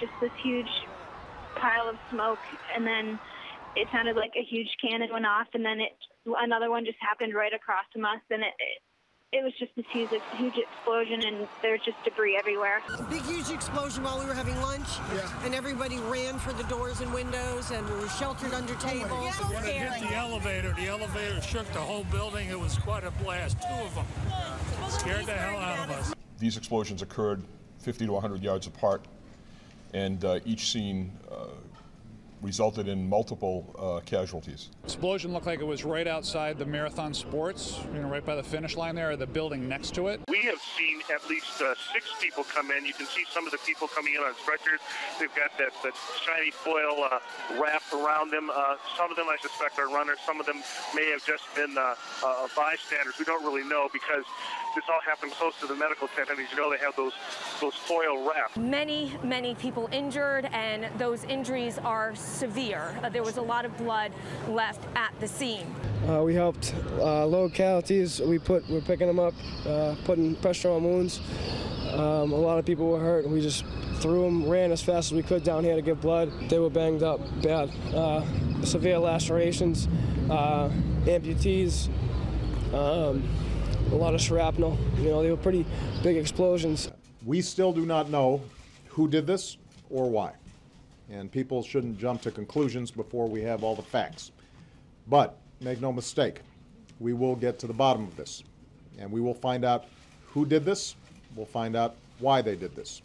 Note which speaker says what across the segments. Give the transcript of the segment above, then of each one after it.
Speaker 1: just this huge pile of smoke, and then it sounded like a huge cannon went off, and then it another one just happened right across from us, and it. it it was just this huge, huge explosion, and there's just debris everywhere.
Speaker 2: Big, huge explosion while we were having lunch, and everybody ran for the doors and windows, and we were sheltered under oh tables.
Speaker 3: When it hit the elevator, the elevator shook the whole building. It was quite a blast. Two of them scared the hell out of us.
Speaker 4: These explosions occurred 50 to 100 yards apart, and uh, each scene uh, resulted in multiple uh, casualties.
Speaker 5: Explosion looked like it was right outside the Marathon Sports, you know, right by the finish line there, or the building next to it.
Speaker 6: We have seen at least uh, six people come in. You can see some of the people coming in on stretchers. They've got that, that shiny foil uh, wrapped around them. Uh, some of them, I suspect, are runners. Some of them may have just been uh, uh, bystanders. We don't really know because this all happened close to the medical tent, and as you know, they have those those foil wraps.
Speaker 7: Many, many people injured, and those injuries are severe. Uh, there was a lot of blood left at the scene.
Speaker 8: Uh, we helped uh, low casualties. We put we're picking them up, uh, putting pressure on wounds. Um, a lot of people were hurt. We just threw them, ran as fast as we could down here to get blood. They were banged up bad, uh, severe lacerations, uh, amputees. Um, a lot of shrapnel. You know, they were pretty big explosions.
Speaker 9: We still do not know who did this or why. And people shouldn't jump to conclusions before we have all the facts. But make no mistake, we will get to the bottom of this. And we will find out who did this, we'll find out why they did this.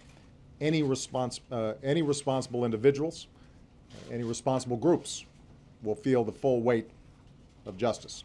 Speaker 9: Any, respons- uh, any responsible individuals, any responsible groups will feel the full weight of justice.